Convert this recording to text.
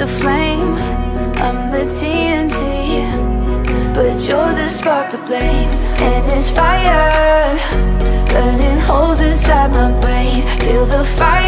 the flame. I'm the TNT, but you're the spark to blame. And it's fire, burning holes inside my brain. Feel the fire,